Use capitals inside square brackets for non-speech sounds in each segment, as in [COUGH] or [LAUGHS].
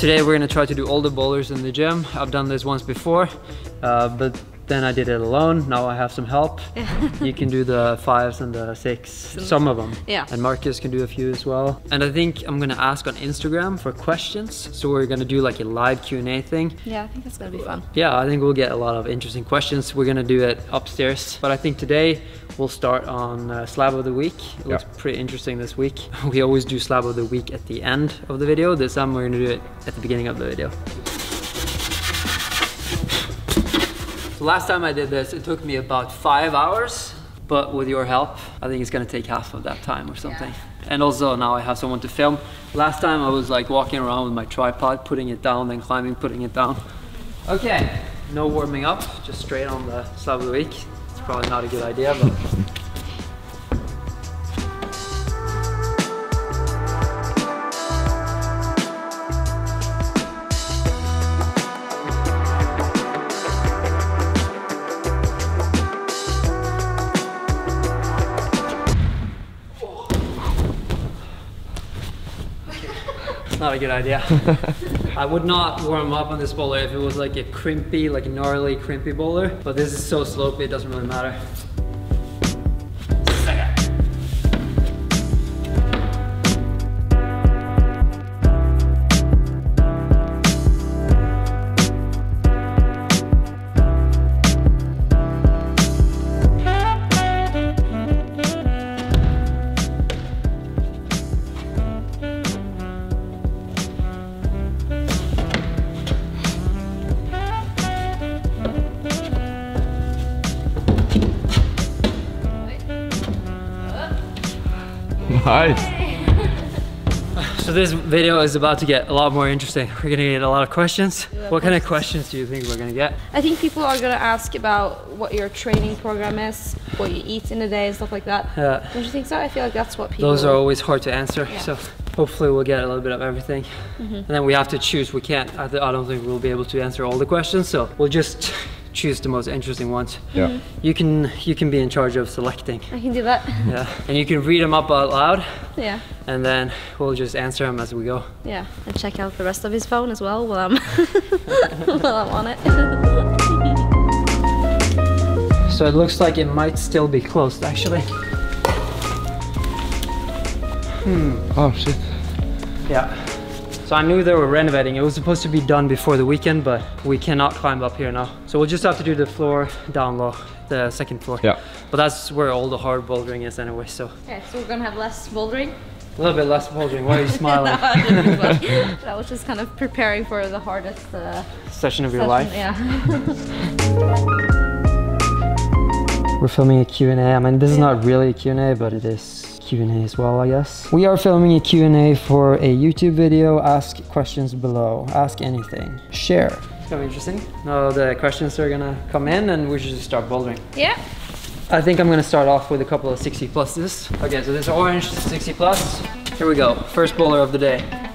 Today we're gonna try to do all the boulders in the gym. I've done this once before, uh, but then I did it alone. Now I have some help. [LAUGHS] you can do the fives and the six, some of them. Yeah. And Markus can do a few as well. And I think I'm gonna ask on Instagram for questions. So we're gonna do like a live Q&A thing. Yeah, I think that's gonna be fun. Yeah, I think we'll get a lot of interesting questions. We're gonna do it upstairs. But I think today we'll start on uh, slab of the week. It looks Yeah. pretty interesting this week. [LAUGHS] We always do slab of the week at the end of the video. This time we're gonna do it at the beginning of the video. So last time I did this, it took me about five hours, but with your help, I think it's gonna take half of that time or something. And also now I have someone to film. Last time I was like walking around with my tripod, putting it down, then climbing, putting it down. Okay, no warming up, just straight on the slab of the week. Probably not a good idea, but not a good idea. [LAUGHS] I would not warm up on this boulder if it was like a crimpy, like gnarly, crimpy boulder. But this is so slopey, it doesn't really matter. This video is about to get a lot more interesting. We're gonna get a lot of questions. What kind of questions do you think we're gonna get? I think people are gonna ask about what your training program is, what you eat in a day, and stuff like that. Yeah. Don't you think so? I feel like that's what people. Those are always hard to answer. Yeah. So hopefully we'll get a little bit of everything. Mm-hmm. And then we have to choose. We can't, I, I don't think we'll be able to answer all the questions. So we'll just choose the most interesting ones. Yeah. You can, you can be in charge of selecting. I can do that. Yeah. And you can read them up out loud yeah, and then we'll just answer them as we go. yeah, and check out the rest of his phone as well while I'm [LAUGHS] while I'm on it. [LAUGHS] So it looks like it might still be closed actually. Hmm. Oh shit. Yeah. So I knew they were renovating. It was supposed to be done before the weekend, but we cannot climb up here now. So we'll just have to do the floor down low, the second floor. Yeah. But that's where all the hard bouldering is anyway, so okay, so we're gonna have less bouldering. a little bit less bouldering. Why are you [LAUGHS] smiling? [LAUGHS] I was just kind of preparing for the hardest uh, Session of your session, life. Yeah. [LAUGHS] We're filming a Q&A. I mean, this is not really a Q&A, but it is Q&A as well, I guess. We are filming a Q&A for a YouTube video. Ask questions below. Ask anything. Share. It's gonna be interesting. Now the questions are gonna come in and we should just start bouldering. yeah. I think I'm gonna start off with a couple of 6C pluses. Okay, so this orange 6C plus. Here we go. First boulder of the day.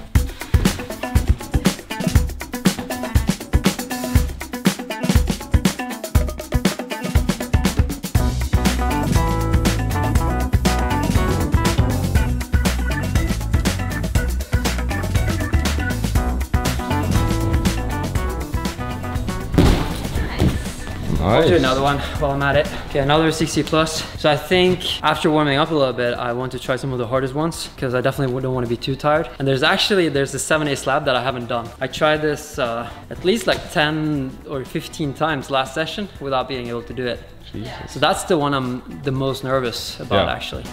I'll do another one while I'm at it. Okay, another 6C plus. So I think after warming up a little bit, I want to try some of the hardest ones because I definitely don't want to be too tired. And there's actually, there's a 7A slab that I haven't done. I tried this uh, at least like 10 or 15 times last session without being able to do it. Jesus. So that's the one I'm the most nervous about Yeah. actually.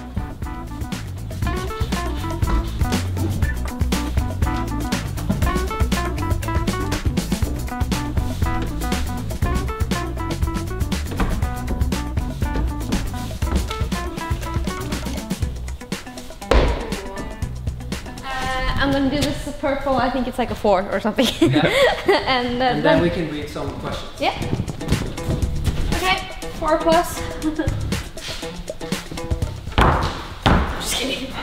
Purple. I think it's like a four or something. [LAUGHS] and, uh, And then we can read some questions. Yeah. Okay, four plus. [LAUGHS] Just kidding.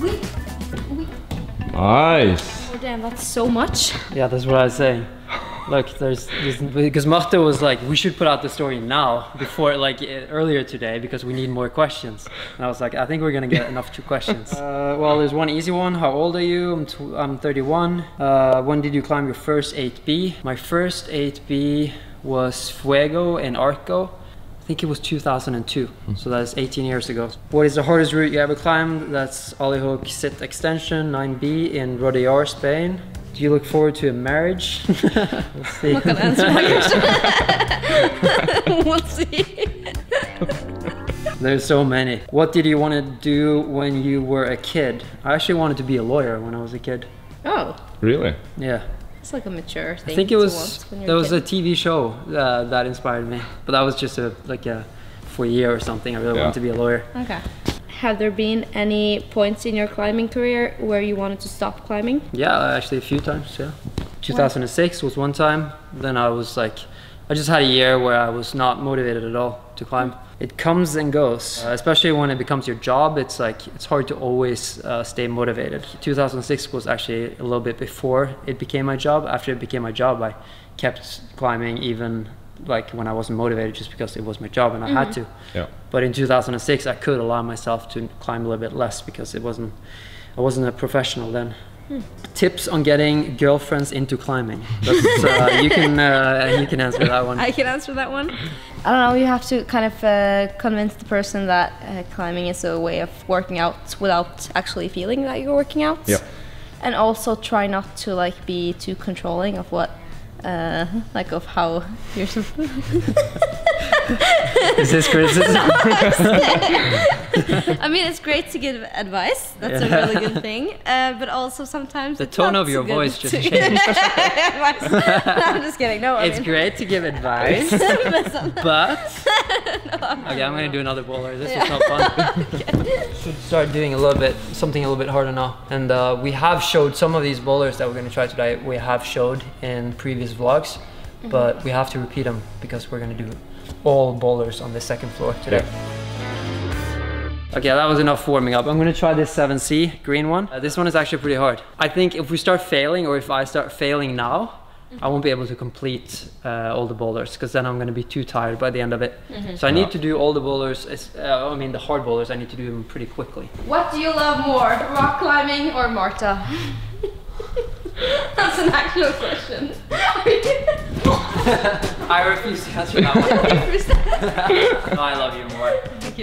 Wait, wait. Nice. Oh damn, that's so much. Yeah, that's what I was saying. Look, there's, there's because Marte was like, we should put out the story now before like earlier today because we need more questions. And I was like, I think we're gonna get [LAUGHS] enough two questions. Uh, well, there's one easy one. How old are you? I'm, tw- I'm 31. Uh, when did you climb your first 8B? My first 8B was Fuego and Arco. I think it was 2002, so that's 18 years ago. What is the hardest route you ever climbed? That's Hulk Sit Extension 9B in Rodellar, Spain. Do you look forward to a marriage? [LAUGHS] Let's see. not gonna answer my question. we'll see. [LAUGHS] There's so many. What did you want to do when you were a kid? I actually wanted to be a lawyer when I was a kid. Oh, Really? Yeah. it's like a mature thing. I think it was want when you're there was a a. TV show uh, that inspired me, but that was just a like a for a year or something. I really Yeah. wanted to be a lawyer. Okay. Have there been any points in your climbing career where you wanted to stop climbing? Yeah, actually a few times. Yeah, 2006 was one time. Then I was like, I just had a year where I was not motivated at all to climb. It comes and goes, uh, especially when it becomes your job. It's like it's hard to always uh, stay motivated. 2006 was actually a little bit before it became my job. After it became my job, I kept climbing even like when I wasn't motivated, just because it was my job and I had to. Yeah. But in 2006, I could allow myself to climb a little bit less because it wasn't, I wasn't a professional then. Tips on getting girlfriends into climbing. That's, uh, [LAUGHS] you can uh, you can answer that one. I can answer that one. I don't know. You have to kind of uh, convince the person that uh, climbing is a way of working out without actually feeling that you're working out. Yeah. And also try not to like be too controlling of what, uh, like of how you're. [LAUGHS] sup- [LAUGHS] Is this criticism? [LAUGHS] [LAUGHS] I mean, it's great to give advice. That's a really good thing. Uh, but also sometimes The it's tone not of your good voice just to- changed. No, I'm just kidding. No, I it's mean, great to give advice, but but no, I'm okay, I'm gonna do another boulder. This Yeah. was not fun. Should start doing a little bit something a little bit harder now. And uh, we have showed some of these boulders that we're gonna try today. We have showed in previous vlogs, but we have to repeat them because we're gonna do all boulders on the second floor today. Okay, that was enough warming up. I'm gonna try this 7C green one. Uh, this one is actually pretty hard. I think if we start failing or if I start failing now, I won't be able to complete uh, all the boulders because then I'm gonna be too tired by the end of it. So I need to do all the boulders, uh, I mean the hard boulders, I need to do them pretty quickly. What do you love more, rock climbing or Marte? [LAUGHS] [LAUGHS] That's an actual question. [LAUGHS] I refuse to answer that one. [LAUGHS] no, I love you more. Thank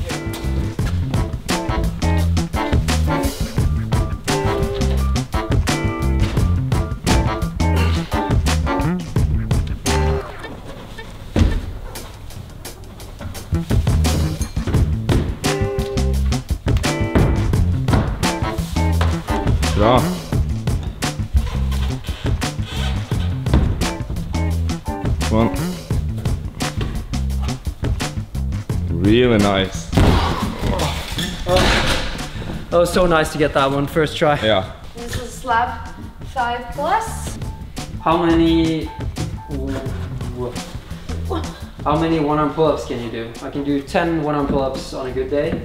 you. Bra. One. Really nice. That was so nice to get that one first try. Yeah. This is slab 5 plus. How many... How many one-arm pull-ups can you do? I can do 10 one-arm pull-ups on a good day.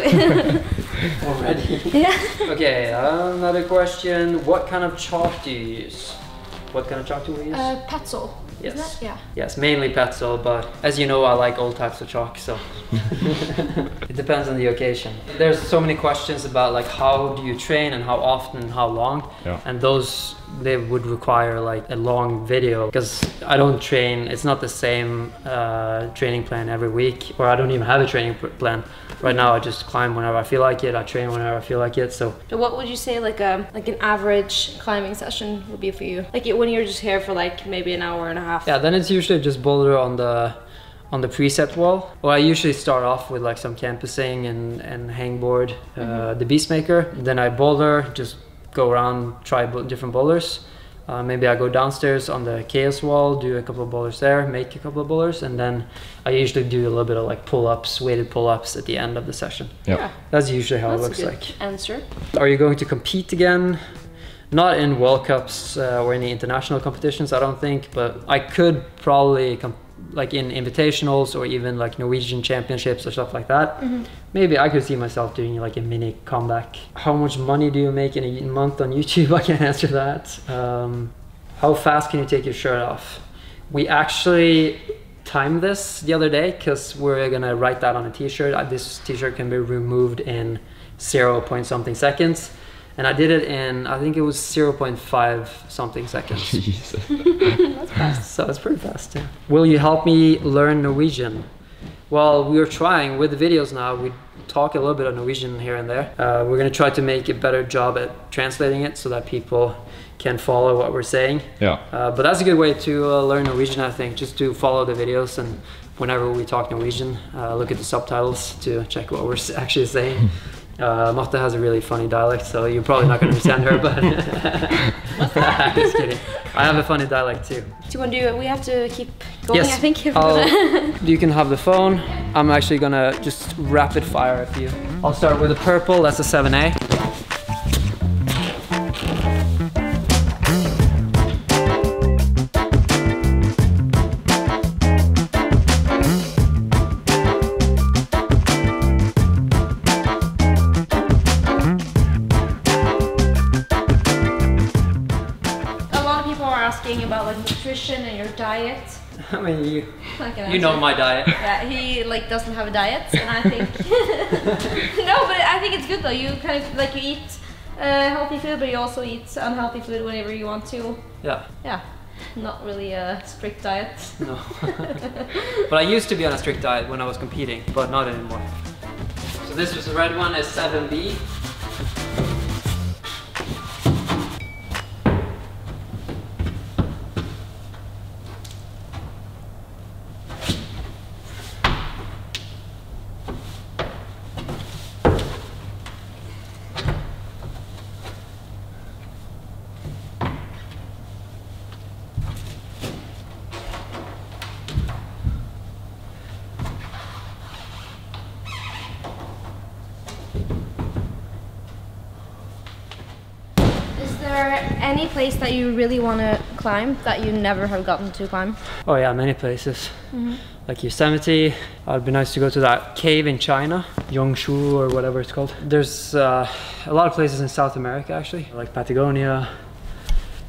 Tired. [LAUGHS] Already? yeah. Okay, another question. What kind of chalk do you use? What kind of chalk do we use? Uh, Petzl. Yes. Isn't? Yeah. Yes, mainly Petzl, but as you know, I like all types of chalk, so [LAUGHS] it depends on the occasion. There's so many questions about like how do you train and how often and how long, Yeah. and those they would require like a long video because I don't train. It's not the same uh, training plan every week, or I don't even have a training plan. Right now, I just climb whenever I feel like it. I train whenever I feel like it. So So what would you say like a like an average climbing session would be for you? Like when you're just here for like maybe an hour and a half. Yeah, then it's usually just boulder on the on the preset wall. Well, I usually start off with like some campusing and, and hangboard, uh, the Beastmaker. Then I boulder, just go around, try bo- different boulders. Uh, maybe I go downstairs on the chaos wall, do a couple of boulders there, make a couple of boulders, and then I usually do a little bit of like pull-ups, weighted pull-ups at the end of the session. Yeah. That's usually how That's it a looks good like. answer. Are you going to compete again? Not in World Cups uh, or any international competitions, I don't think, but I could probably com- like in invitationals or even like Norwegian championships or stuff like that. Maybe I could see myself doing like a mini comeback. How much money do you make in a month on YouTube? [LAUGHS] I can't answer that. Um, how fast can you take your shirt off? We actually timed this the other day because we're gonna write that on a t-shirt. Uh, This t-shirt can be removed in 0. point something seconds. And I did it in, I think it was 0.5 something seconds. [LAUGHS] Jesus. That's fast. So it's pretty fast, yeah. Will you help me learn Norwegian? Well, we are trying with the videos now. We talk a little bit of Norwegian here and there. Uh, we're gonna try to make a better job at translating it so that people can follow what we're saying. Yeah. Uh, but that's a good way to uh, learn Norwegian, I think, just to follow the videos and whenever we talk Norwegian, uh, look at the subtitles to check what we're actually saying. [LAUGHS] Uh, Marte has a really funny dialect, so you're probably not going to understand her, but [LAUGHS] just kidding. I have a funny dialect too. Do you want to do? It? We have to keep going. Yes, I think. if [LAUGHS] we're I'll- gonna- you can have the phone. I'm actually gonna just rapid fire a few. I'll start with the purple. That's a 7A. [LAUGHS] I mean, you you know my diet. [LAUGHS] Yeah, he like doesn't have a diet, and I think [LAUGHS] no, but I think it's good though. You kind of like you eat uh, healthy food, but you also eat unhealthy food whenever you want to. Yeah, Yeah, not really a strict diet. no. but I used to be on a strict diet when I was competing, but not anymore. So this was the red one is 7B. There any place that you really want to climb that you never have gotten to climb? Oh yeah, many places. Like Yosemite. Uh, It'd be nice to go to that cave in China, Yangshuo or whatever it's called. There's uh, a lot of places in South America actually, like Patagonia.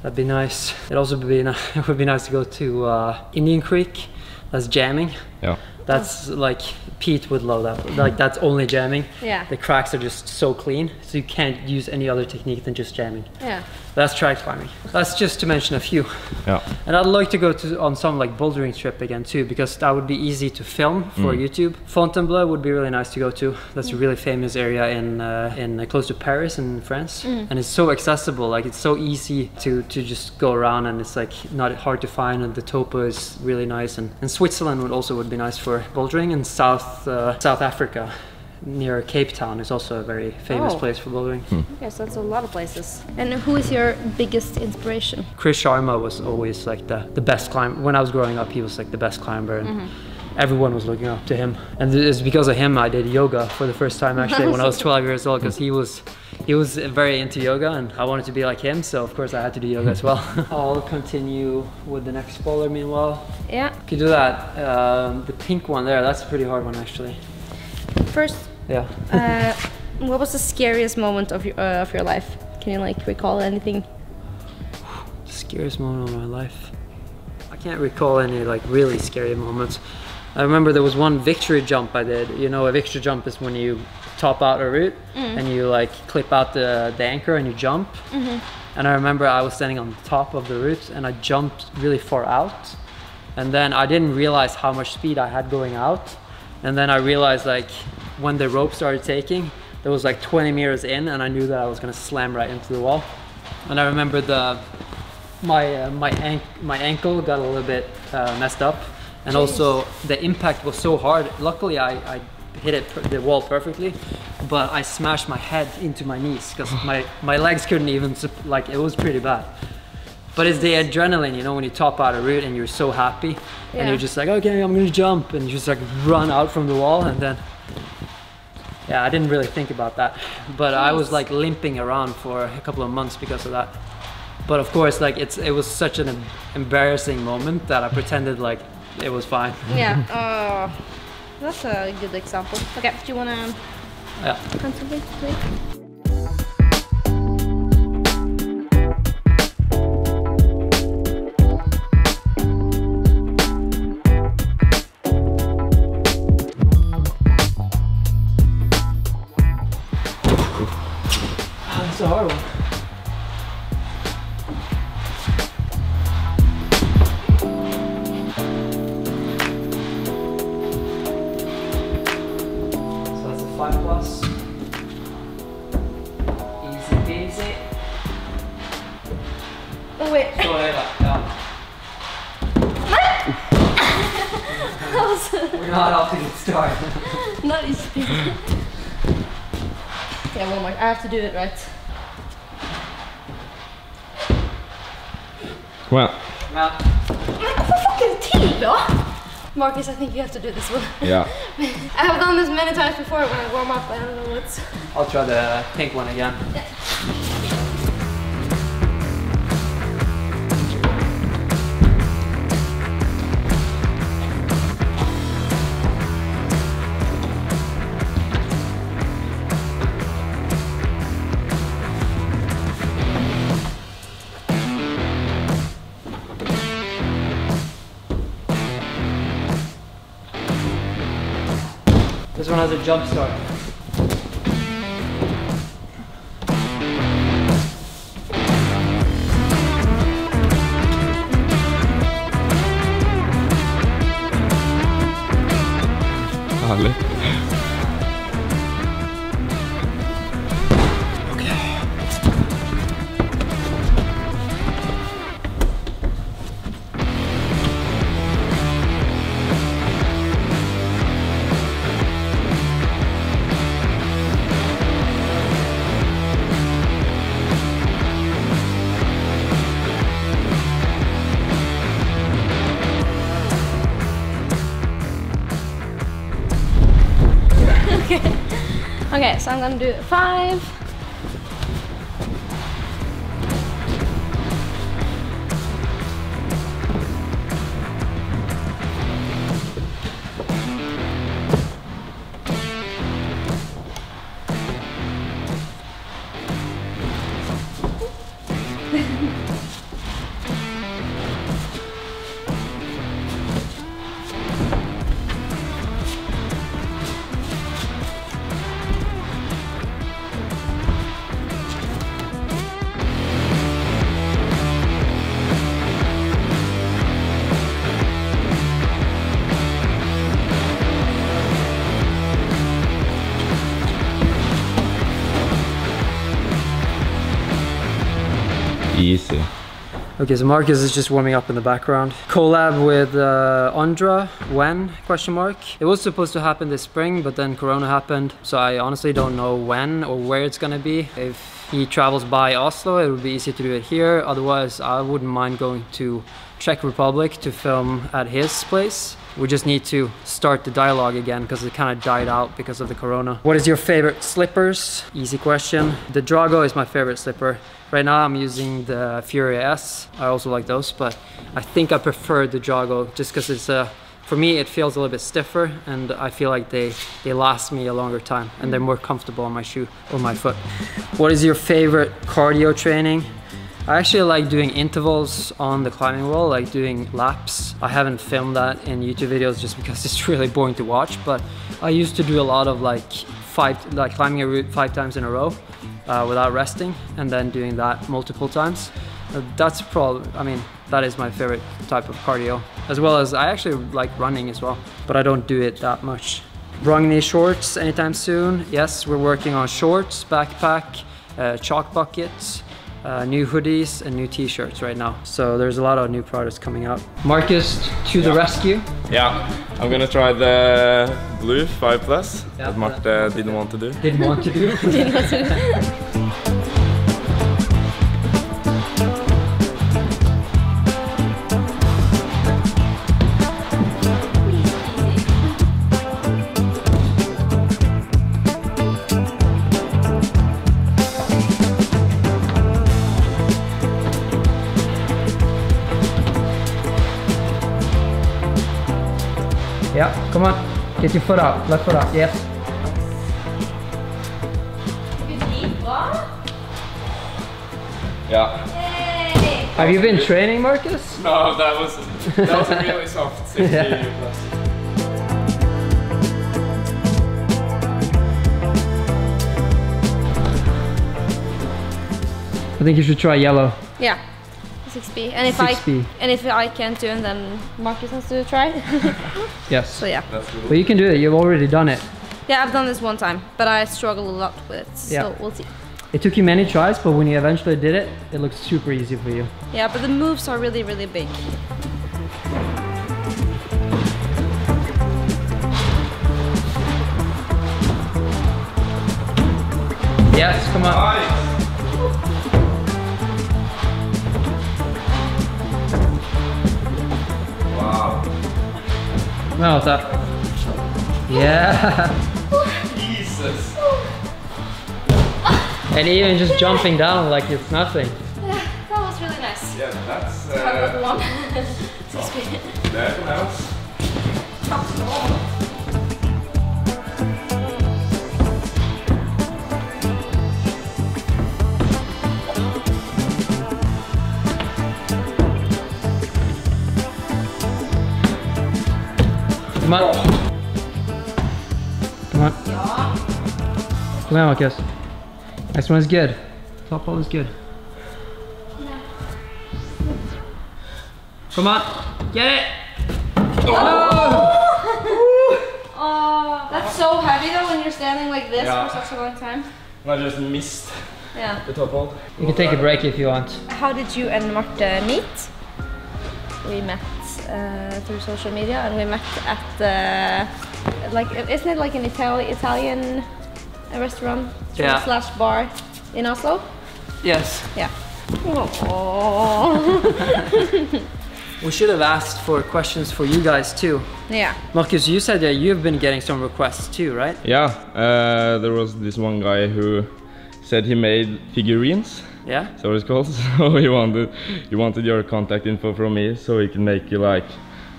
That'd be nice. It also would be ni- [LAUGHS] it would be nice to go to uh, Indian Creek. That's jamming. Yeah. That's like Pete would love that. Like that's only jamming. Yeah. The cracks are just so clean, so you can't use any other technique than just jamming. Yeah. That's crack climbing. That's just to mention a few. Yeah. And I'd like to go to on some like bouldering trip again too, because that would be easy to film for YouTube. Fontainebleau would be really nice to go to. That's a really famous area in uh, in uh, close to Paris in France, and it's so accessible. Like it's so easy to to just go around, and it's like not hard to find, and the topo is really nice. And, and Switzerland would also would be nice for bouldering, and South uh, South Africa. Near Cape Town is also a very famous Oh. place for bouldering. Okay, so that's a lot of places. And who is your biggest inspiration? Chris Sharma was always like the, the best climber. When I was growing up, he was like the best climber, and everyone was looking up to him. And it's because of him I did yoga for the first time actually when I was [LAUGHS] 12 years old, because he was he was very into yoga, and I wanted to be like him. So of course I had to do yoga as well. [LAUGHS] I'll continue with the next boulder. Meanwhile, Yeah. could do that. Um, the pink one there. That's a pretty hard one actually. First, Yeah. uh, what was the scariest moment of your uh, of your life? Can you like recall anything? scariest moment of my life. I can't recall any like really scary moments. I remember there was one victory jump I did. You know, a victory jump is when you top out a route and you like clip out the, the anchor and you jump. And I remember I was standing on the top of the route and I jumped really far out. And then I didn't realize how much speed I had going out. And then I realized like when the rope started taking, there was like 20 meters in and I knew that I was gonna slam right into the wall. And I remember the my uh, my ank- my ankle got a little bit uh, messed up, and also the impact was so hard. Luckily, I, I hit it the wall perfectly, but I smashed my head into my knees because my my legs couldn't even like it was pretty bad. But it's the adrenaline, you know, when you top out a route and you're so happy, and you're just like, okay, I'm gonna jump, and you just like run out from the wall, and then yeah, I didn't really think about that, but I was like limping around for a couple of months because of that. But of course, like it's it was such an embarrassing moment that I pretended like it was fine. Yeah. [LAUGHS] Uh, that's a good example. Okay, do you wanna Yeah. please? Have to do it right. Kom igjen. Ja. Varför fucking till då? Markus, I think you have to do this one. Ja. [LAUGHS] I have done this many times before when I warm up. I don't know what's. I'll try the pink one again. This one so I'm gonna do it five. Okay, so Markus is just warming up in the background. Collab with uh, Ondra. When? Question mark. It was supposed to happen this spring, but then Corona happened, so I honestly don't know when or where it's gonna be. If he travels by Oslo, it would be easy to do it here. Otherwise, I wouldn't mind going to Czech Republic to film at his place. We just need to start the dialogue again because it kind of died out because of the corona. What is your favorite slippers? Easy question. The Drago is my favorite slipper. Right now I'm using the Furia S. I also like those, but I think I prefer the Drago just because it's a for me it feels a little bit stiffer and I feel like they they last me a longer time and they're more comfortable on my shoe or my foot. What is your favorite cardio training? I actually like doing intervals on the climbing wall, like doing laps. I haven't filmed that in YouTube videos just because [LAUGHS] it's really boring to watch, but I used to do a lot of like five, like climbing a route five times in a row uh, without resting and then doing that multiple times. Uh, that's probably, I mean, that is my favorite type of cardio, as well as I actually like running as well, but I don't do it that much. Rungne shorts anytime soon? Yes, we're working on shorts, backpack, uh, chalk buckets, uh, new hoodies and new t-shirts right now. So there's a lot of new products coming out. Markus to the rescue. Yeah, I'm gonna try the blue 5 Plus Yeah. that Marte uh, didn't want to do. Didn't want to do. [LAUGHS] [LAUGHS] Get your foot up, Left foot up, Yes. Yeah. Yay! Have you been training, Markus? No, that was that was a really soft [LAUGHS] 60 Yeah. plus. I think you should try yellow. Yeah. 6B. And if 6B. I and if I can't do it, then Markus has to try. [LAUGHS] Yes. so yeah. That's cool. But you can do it. You've already done it. Yeah, I've done this one time, but I struggle a lot with it. So Yeah. we'll see. It took you many tries, but when you eventually did it, it looks super easy for you. Yeah, but the moves are really, really big. Yes, come on. No, what's up? Yeah. Jesus. and even just jumping down like it's nothing. Yeah, that was really nice. Yeah, that's Another uh, [LAUGHS] one. 6B. that else. Come on. Come on. Come on, Markus. Next one is good. Top ball is good. Come on. Get it. Oh. Oh. [LAUGHS] oh, that's so heavy though when you're standing like this Yeah. for such a long time. I just missed Yeah. the top hold. You can take a break if you want. How did you and Marte meet? We met through social media and we met at uh, like isn't it like an Itali- Italian uh, restaurant Yeah. slash bar in Oslo? Yes. Yeah. Oh. [LAUGHS] We should have asked for questions for you guys too. yeah. Markus, you said that you've been getting some requests too, right? Yeah, uh, there was this one guy who said he made figurines. Yeah. So it's called. [LAUGHS] So he wanted he wanted your contact info from me so he can make you like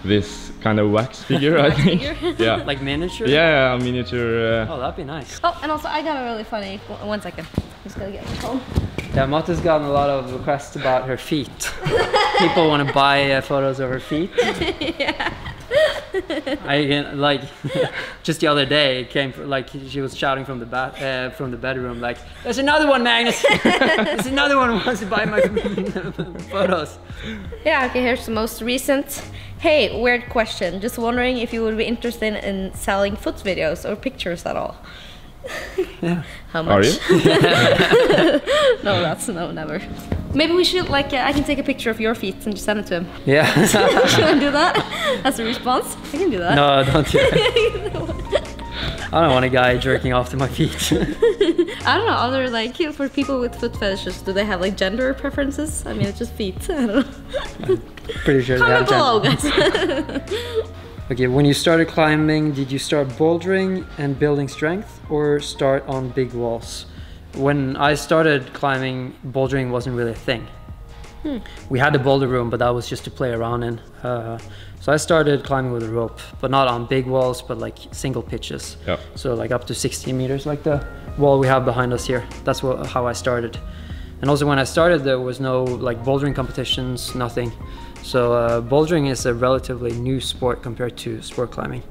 this kind of wax [LAUGHS] figure, I think. figure? [LAUGHS] yeah. Like miniature? yeah, a miniature. Uh, Oh, that'd be nice. Oh, and also I got a really funny. One one second. Just gotta get my phone. Yeah, Marte's gotten a lot of requests about her feet. People want to buy uh, photos of her feet. I can like [LAUGHS] just the other day it came fr- like she was shouting from the ba- uh, from the bedroom like there's another one Magnus [LAUGHS] there's another one who wants to buy my [LAUGHS] photos Yeah, okay, here's the most recent. Hey, weird question. Just wondering if you would be interested in selling foot videos or pictures at all. yeah How much? are you? No, that's no, never. Maybe we should like uh, I can take a picture of your feet and just send it to him. yeah [LAUGHS] Can I [LAUGHS] do that? That's a response. I can do that. no don't do it [LAUGHS] I don't want a guy jerking off to my feet I don't know. Other like for people with foot fetishes, do they have like gender preferences? I mean, it's just feet. I don't know. pretty sure they Comment have below, gender. guys. Okay, when you started climbing, did you start bouldering and building strength or start on big walls? When I started climbing, bouldering wasn't really a thing. We had a boulder room, but that was just to play around in. Uh, so I started climbing with a rope, but not on big walls, but like single pitches. Yeah. So like up to 16 meters, like the wall we have behind us here. That's what, how I started. And also when I started, there was no like bouldering competitions, nothing. So uh, bouldering is a relatively new sport compared to sport climbing.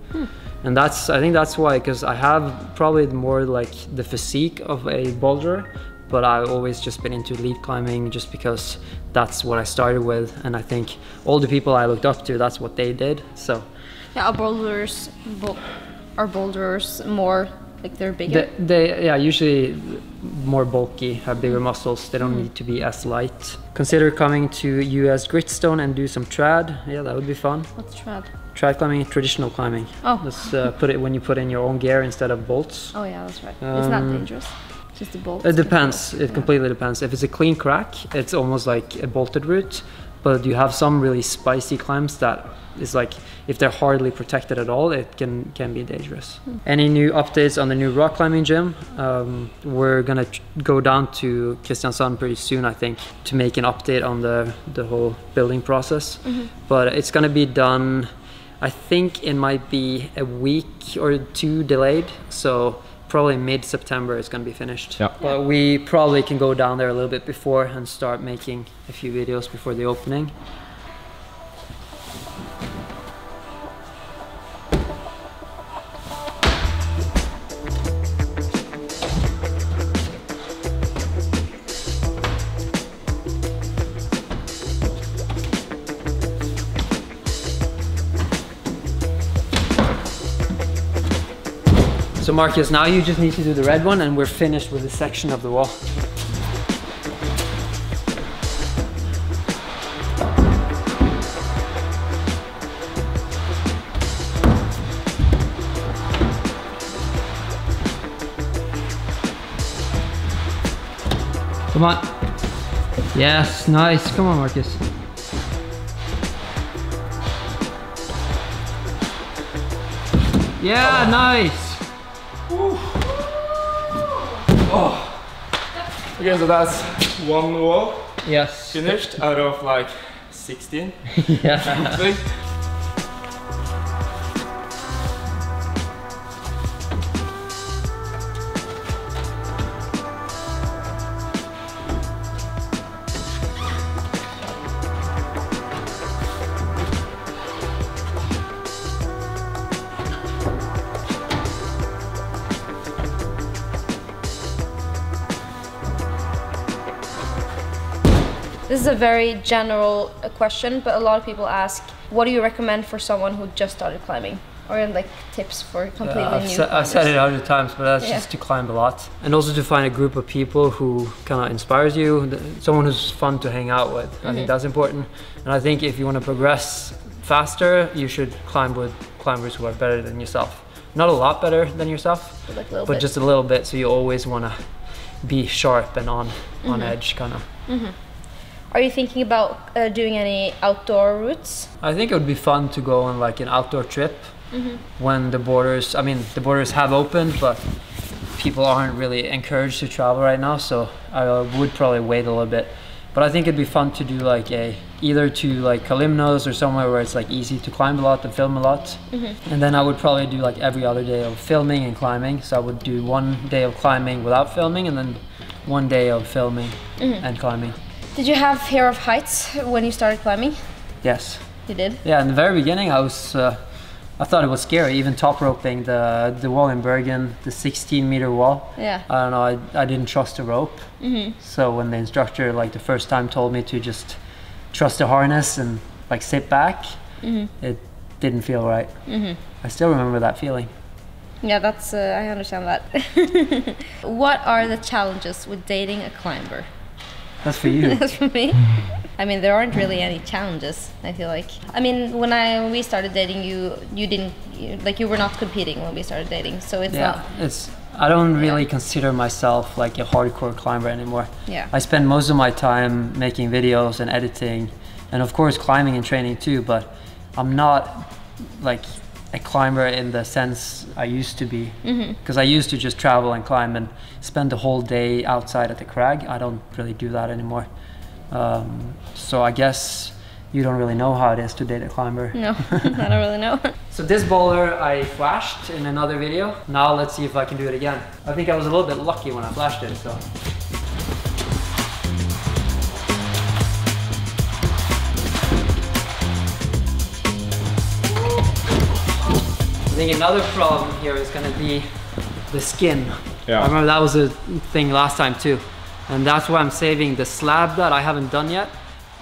And that's, I think that's why, because I have probably more like the physique of a boulderer, but I've always just been into lead climbing just because that's what I started with. And I think all the people I looked up to, that's what they did. So yeah, are boulders bou- are boulders more like they're bigger? They, they yeah usually more bulky, have bigger muscles. They don't mm-hmm. need to be as light. Consider coming to US Gritstone and do some trad. Yeah, that would be fun. What's trad? Trad climbing, traditional climbing. Oh. Let's uh, put it when you put in your own gear instead of bolts. Oh yeah, that's right. it's not Um, dangerous. Just a bolt. It depends. It completely depends. If it's a clean crack, it's almost like a bolted route. But you have some really spicy climbs that is like if they're hardly protected at all, it can can be dangerous. Any new updates on the new rock climbing gym? Um, we're gonna go down to Kristiansand pretty soon, I think, to make an update on the the whole building process. But it's gonna be done. I think it might be a week or two delayed. So probably mid September it's gonna be finished. Yeah. But we probably can go down there a little bit before and start making a few videos before the opening. So Markus, now you just need to do the red one and we're finished with the section of the wall. Come on. Yes, nice. Come on, Markus. Yeah, nice. Okay, so that's one wall Yes. finished out of like 16. [LAUGHS] Yeah. A very general uh, question, but a lot of people ask, what do you recommend for someone who just started climbing? Or like tips for completely Uh, I've, new sa- I've said it a hundred times, but that's Yeah. just to climb a lot, and also to find a group of people who kind of inspires you, someone who's fun to hang out with. I think that's important, and I think if you want to progress faster, you should climb with climbers who are better than yourself. Not a lot better than yourself, like a but just a little bit. So you always want to be sharp and on Mm-hmm. on edge, kind of. Are you thinking about uh, doing any outdoor routes? I think it would be fun to go on like an outdoor trip mm-hmm. when the borders, I mean, the borders have opened, but people aren't really encouraged to travel right now. So I would probably wait a little bit. But I think it'd be fun to do like a either to like Kalymnos or somewhere where it's like easy to climb a lot and film a lot. Mm-hmm. And then I would probably do like every other day of filming and climbing. So I would do one day of climbing without filming and then one day of filming mm-hmm. and climbing. Did you have fear of heights when you started climbing? Yes. You did? Yeah, in the very beginning, I was, uh, I thought it was scary. Even top roping the the wall in Bergen, the 16 meter wall. Yeah. I don't know. I, I didn't trust the rope. Mhm. So when the instructor, like the first time, told me to just trust the harness and like sit back, mhm. it didn't feel right. Mhm. I still remember that feeling. Yeah, that's, uh, I understand that. [LAUGHS] what are the challenges with dating a climber? That's for you. [LAUGHS] That's for me. I mean, there aren't really any challenges. I feel like. I mean, when I we started dating, you you didn't you, like you were not competing when we started dating, so it's yeah, not. it's. I don't really consider myself like a hardcore climber anymore. Yeah. I spend most of my time making videos and editing, and of course climbing and training too. But I'm not like a climber in the sense I used to be, because I used to just travel and climb and spend the whole day outside at the crag. I don't really do that anymore. Um, so I guess you don't really know how it is to date a climber. No, [LAUGHS] I [LAUGHS] don't really know. So this boulder I flashed in another video. Now let's see if I can do it again. I think I was a little bit lucky when I flashed it, so. Think another problem here is gonna be the skin. Yeah. I remember that was a thing last time too. And that's why I'm saving the slab that I haven't done yet.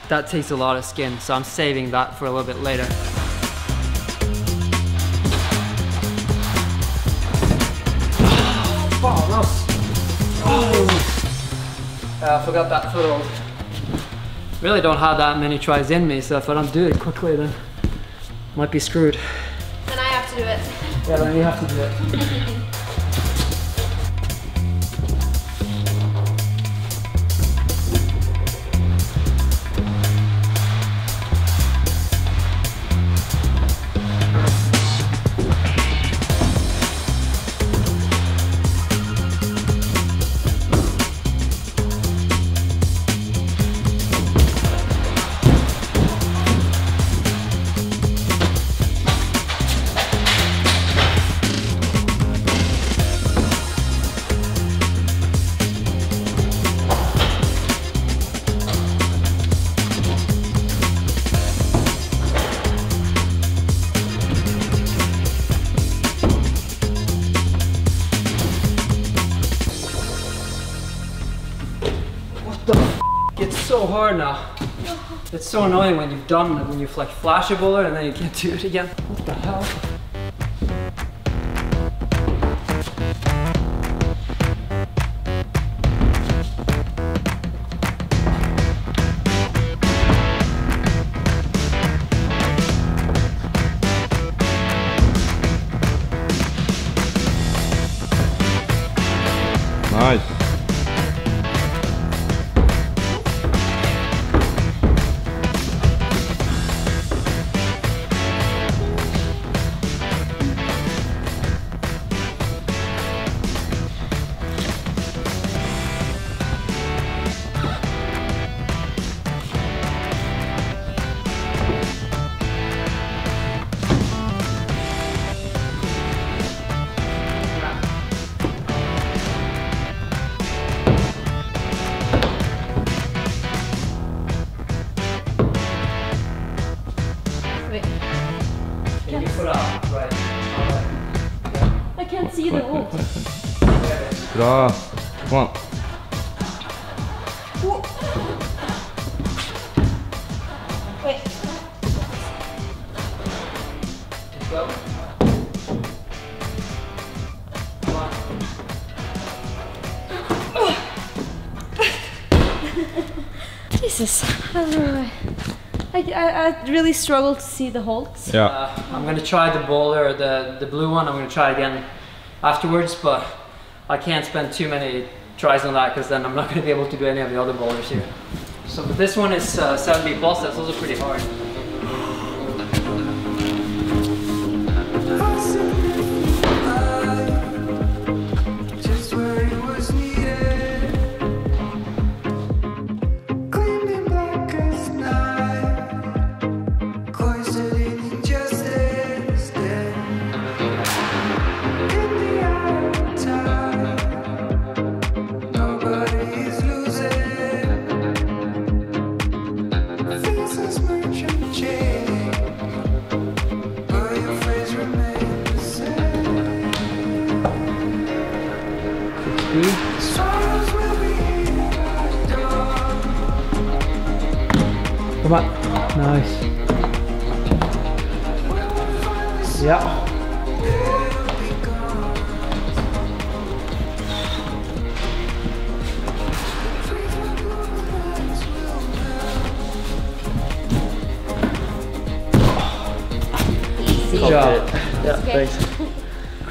That takes a lot of skin, so I'm saving that for a little bit later. [SIGHS] Ass. Uh, I forgot that foothold. Really don't have that many tries in me, so if I don't do it quickly, then might be screwed. Do it. Yeah, then you have to do it. [LAUGHS] so annoying when you've done it, when you've like flash a boulder and then you can't do it again. What the hell? Come on. Wait. Jesus, I don't know. I, I, I really struggle to see the holds. Yeah. Uh, I'm gonna try the boulder, the the blue one. I'm gonna try again afterwards, but I can't spend too many tries on that because then I'm not gonna be able to do any of the other boulders here. So, this one is uh, 70 plus. That's also pretty hard.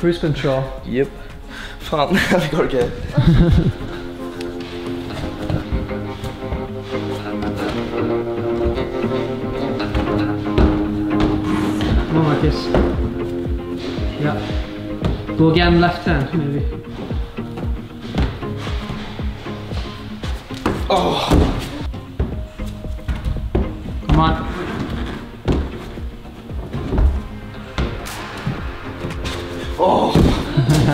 Cruise control. Japp. Fan, [LAUGHS] det går on, Markus. Yeah. Go again, left hand, maybe.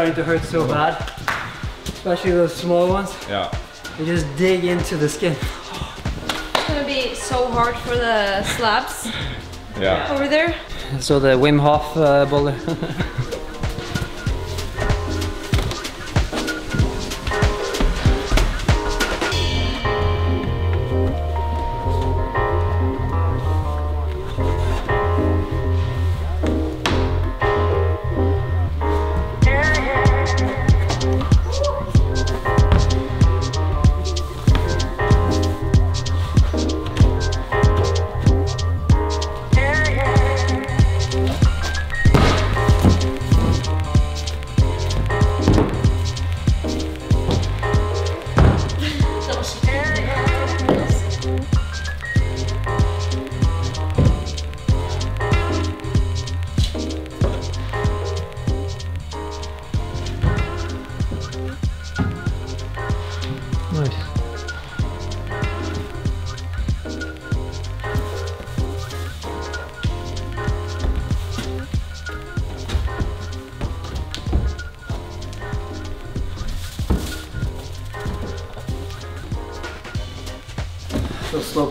starting to hurt so bad. Especially those small ones. Yeah. They just dig into the skin. It's gonna be so hard for the slabs Yeah. over there. So the Wim Hof uh, boulder. [LAUGHS]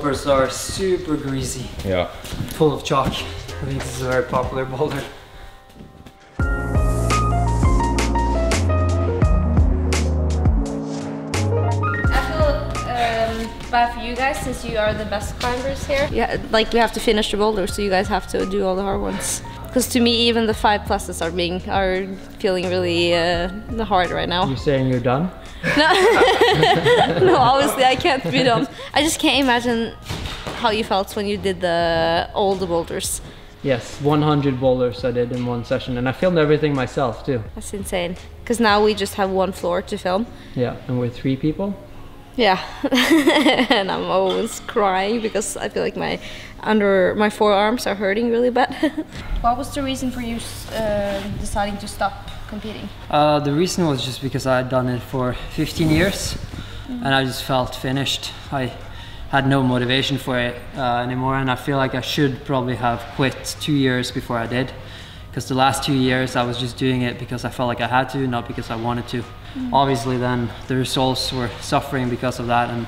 Those are super greasy, Yeah. full of chalk. I think this is a very popular boulder. I feel um, bad for you guys since you are the best climbers here. Yeah, like we have to finish the boulder, so you guys have to do all the hard ones. Because to me, even the five pluses are being are feeling really uh, hard right now. You're saying you're done? [LAUGHS] No, [LAUGHS] no, obviously I can't be done. I just can't imagine how you felt when you did the all the boulders. Yes, 100 boulders I did in one session, and I filmed everything myself too. That's insane. Because now we just have one floor to film. Yeah, and we're three people. Yeah, [LAUGHS] and I'm always crying because I feel like my under my forearms are hurting really bad. [LAUGHS] what was the reason for you uh, deciding to stop competing? Uh, the reason was just because I had done it for 15 years, and I just felt finished. I had no motivation for it uh, anymore, and I feel like I should probably have quit two years before I did. Because the last two years I was just doing it because I felt like I had to, not because I wanted to. Obviously, then the results were suffering because of that, and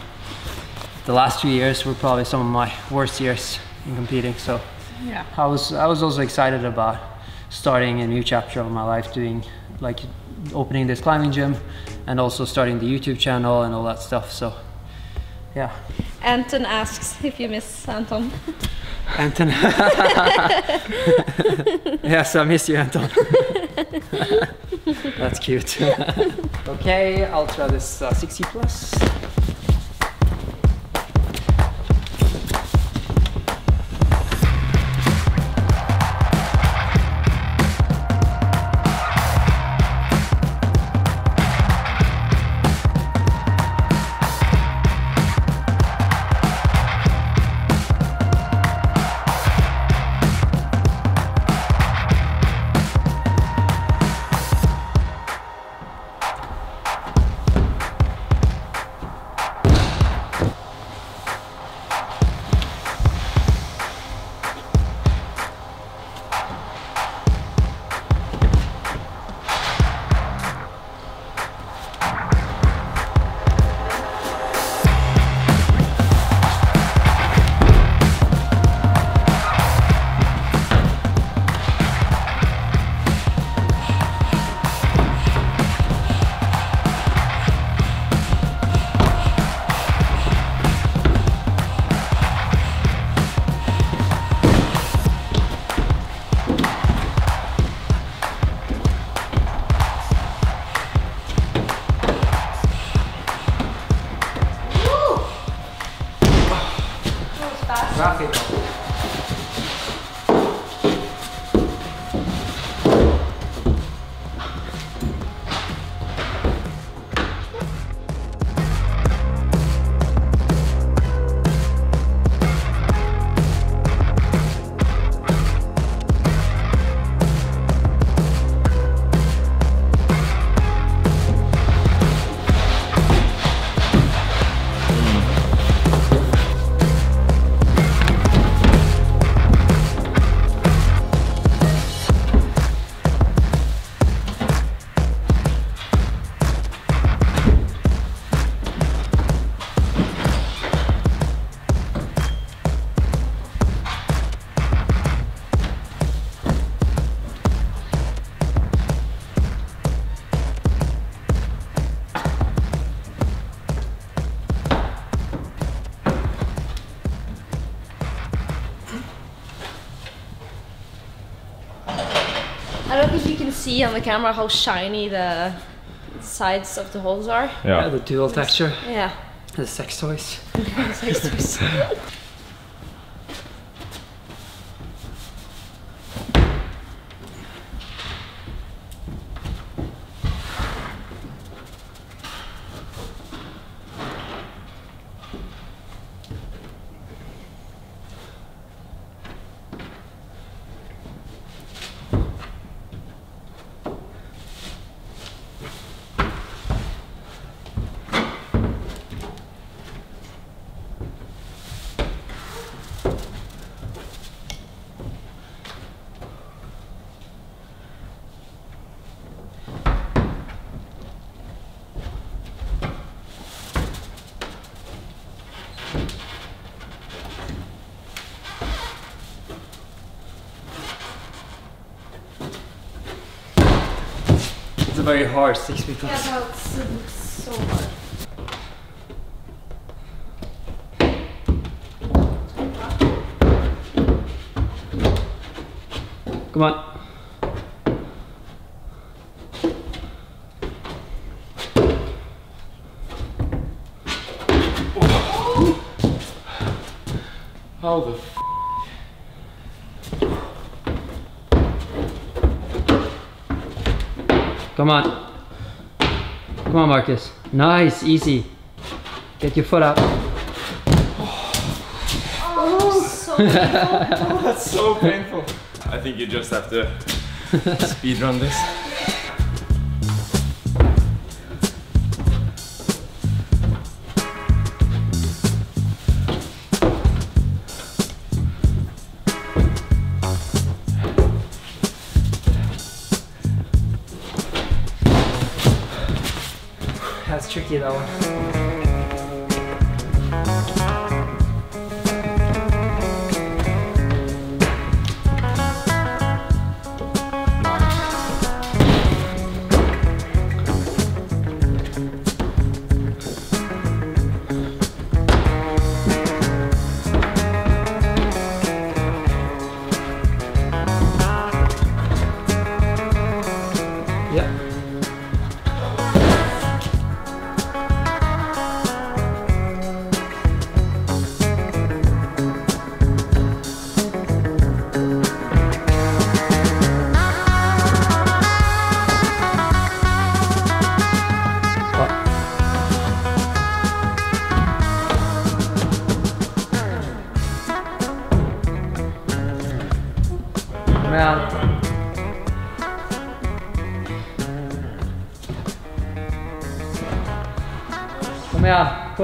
the last two years were probably some of my worst years in competing. So Yeah. I was I was also excited about starting a new chapter of my life, doing like opening this climbing gym, and also starting the YouTube channel and all that stuff. So yeah, Anton asks if you miss Anton. Anton. [LAUGHS] yes, I miss you, Anton. [LAUGHS] That's cute. [LAUGHS] okay, I'll try this uh, 6C plus. See on the camera how shiny the sides of the holes are. Yeah, Yeah. the dual texture. Yeah. The sex toys. [LAUGHS] It's a [LAUGHS] very hard six feet Yeah, no, it's, it's so hard. Come on. How the Come on. Come on, Markus. Nice, easy. Get your foot up. Oh, so That's so painful. [LAUGHS] I think you just have to speed run this. That's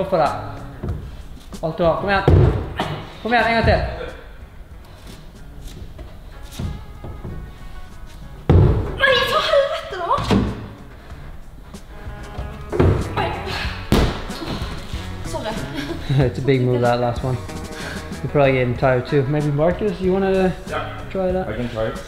igen, gå för det. Allt du har, kom igen. Kom igen, en gång till. Nej, för helvete då! Oj. Sorry. [LAUGHS] it's a big move that last one. You're probably getting tired too. Maybe Markus, you wanna Yeah, try that? I can try it.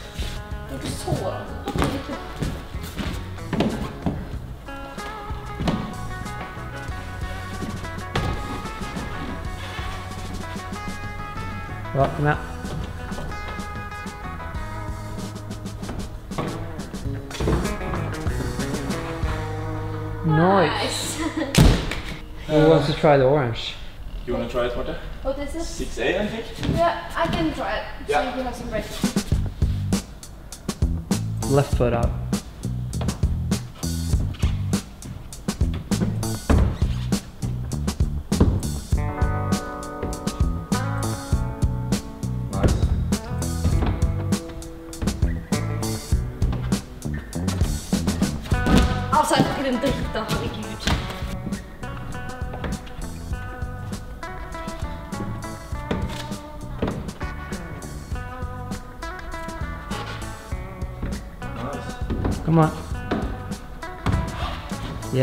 Gjorde så. Bra, kom igen. Nice. Who uh, wants to try the orange? You wanna try it, Marte? Oh, what is it? 6A, I think. Yeah, I can try it. So Yeah. you can have some break. Left foot out.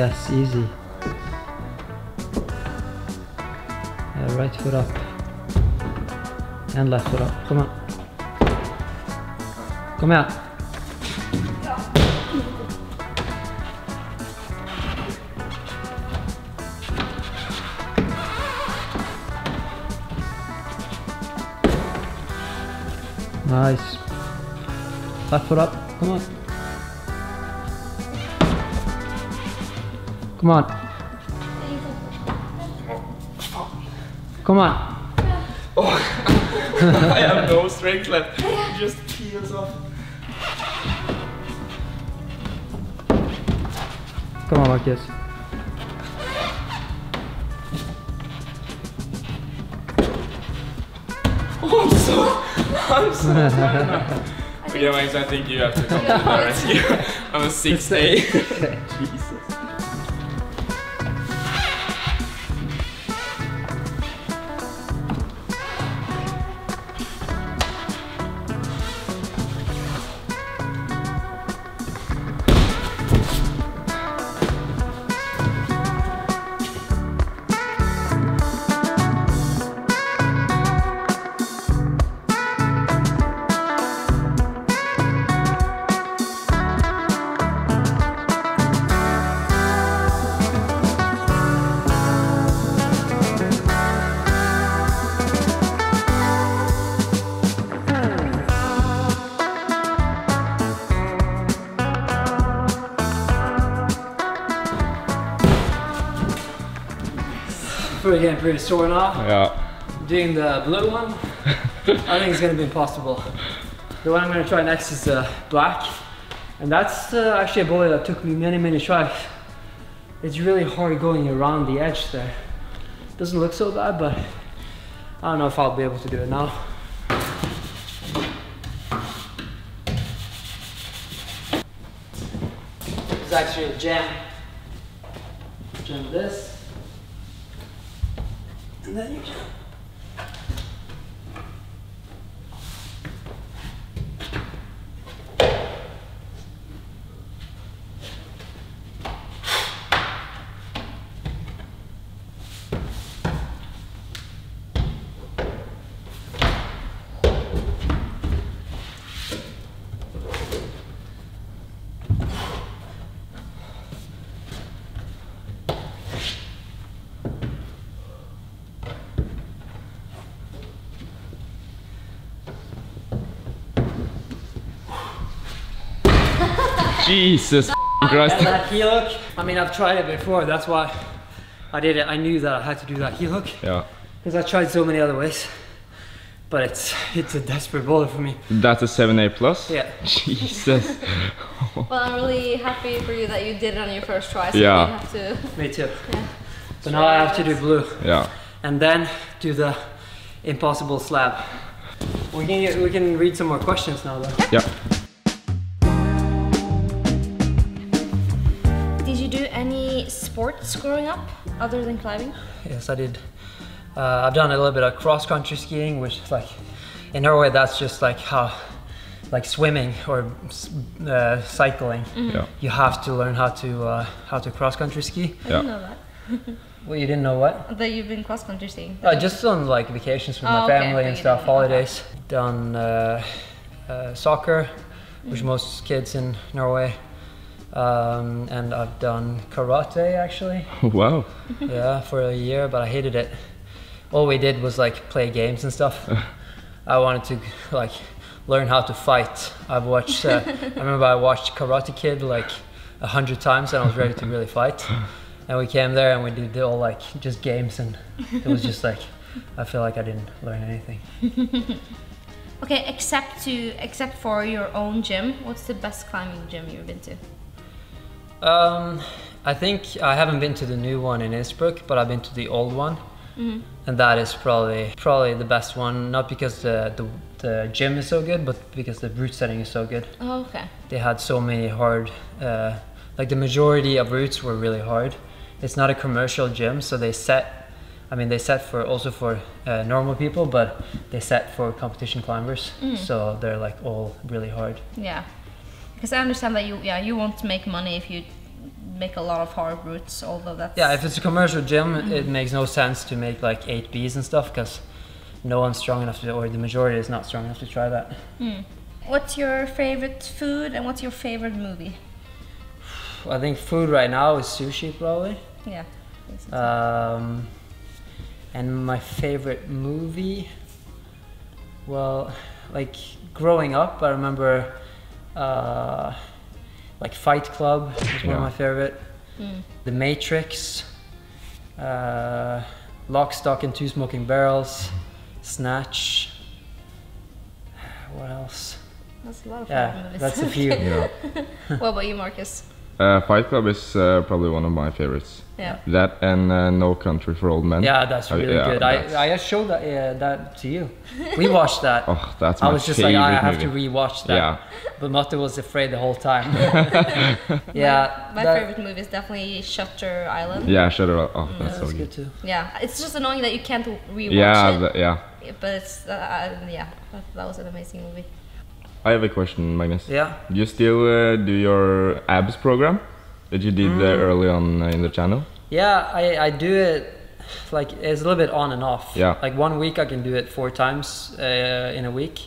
Yes, easy. Right foot up. And left foot up. Come on. Kom igen. Nice. Left foot up. Come on. Come on. Come on. Oh, [LAUGHS] I have no strength left. It just peels off. Come on, Markus. Oh, I'm so, I'm so tired. Okay, Max, I think you have to come to the rescue. [LAUGHS] I'm a six day. [LAUGHS] Jesus. Getting pretty sore now. Yeah. Doing the blue one, I think it's gonna be impossible. The one I'm gonna try next is the black. And that's uh, actually a boulder that took me many, many tries. It's really hard going around the edge there. Doesn't look so bad, but I don't know if I'll be able to do it now. It's actually a jam. Jam this. And then you jam. Jesus Christ. That heel hook, I mean, I've tried it before. That's why I did it. I knew that I had to do that heel hook Yeah. because I tried so many other ways. But it's it's a desperate boulder for me. That's a 7A plus? Yeah. Jesus. [LAUGHS] Well, I'm really happy for you that you did it on your first try. So Yeah. you have to. Me too. Yeah. So now I have to do blue Yeah. and then do the impossible slab. We can get, we can read some more questions now though. Yeah. Sports growing up other than climbing? Yes, I did. Uh, I've done a little bit of cross country skiing, which is like in Norway. That's just like how, like swimming or uh, cycling. Yeah. You have to learn how to uh, how to cross country ski. I Yeah. didn't know that. [LAUGHS] Well, you didn't know what? That you've been cross country skiing. Uh, just on like vacations with Oh, my family but and stuff, holidays. Done uh, uh, soccer, which most kids in Norway. Um, and I've done karate actually. [LAUGHS] Wow. yeah, for a year, but I hated it. All we did was like play games and stuff. I wanted to like learn how to fight. I've watched. Uh, I remember I watched Karate Kid like a hundred times, and I was ready to really fight. [LAUGHS] And we came there and we did all like just games, and it was just like I feel like I didn't learn anything. [LAUGHS] Okay, except to except for your own gym, what's the best climbing gym you've been to? Um, I think I haven't been to the new one in Innsbruck, but I've been to the old one, and that is probably probably the best one. Not because the, the the gym is so good, but because the route setting is so good. Oh, okay. They had so many hard, uh, like the majority of routes were really hard. It's not a commercial gym, so they set. I mean, they set for also for uh, normal people, but they set for competition climbers. So they're like all really hard. Yeah, because I understand that you yeah you won't make money if you make a lot of hard routes, although that's Yeah, if it's a commercial gym, it makes no sense to make like eight Bs and stuff because no one's strong enough to, or the majority is not strong enough to try that. What's your favorite food and what's your favorite movie? I think food right now is sushi probably. Yeah. Um, and my favorite movie, well, like growing up, I remember uh, like Fight Club was one Yeah. of my favorite. The Matrix, uh, Lock, Stock, and Two Smoking Barrels, Snatch. [SIGHS] What else? That's a lot of Yeah, movies. that's a few. [LAUGHS] Yeah. [LAUGHS] what about you, Markus? Uh, Fight Club is uh, probably one of my favorites. Yeah. That and uh, No Country for Old Men. Yeah, that's really yeah, good. that's- I, I just showed that, uh, that to you. We watched that. [LAUGHS] Oh, that's my I was just like, favorite I have to movie. rewatch that. Yeah. But Marte was afraid the whole time. [LAUGHS] [LAUGHS] yeah. My that- favorite movie is definitely Shutter Island. Yeah, shut it up. Oh, Yeah, so that's good. good too. Yeah, it's just annoying that you can't rewatch Yeah, it. the- yeah. but it's uh, uh, yeah, that, that was an amazing movie. I have a question, Magnus. Yeah. Do you still uh, do your abs program that you did Mm. early on uh, in the channel? Yeah, I, I do it like it's a little bit on and off. Yeah. Like one week I can do it four times uh, in a week,